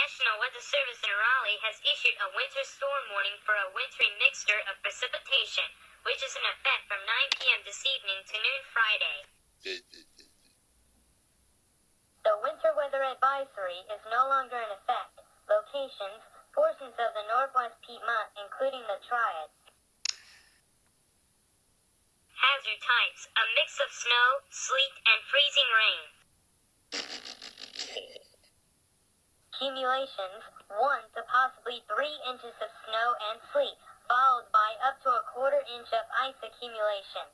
National Weather Service in Raleigh has issued a winter storm warning for a wintry mixture of precipitation, which is in effect from 9 p.m. this evening to noon Friday. The winter weather advisory is no longer in effect. Locations, portions of the northwest Piedmont, including the Triad. Hazard types, a mix of snow, sleet, and freezing rain. Accumulations, 1 to possibly 3 inches of snow and sleet, followed by up to a quarter inch of ice accumulation.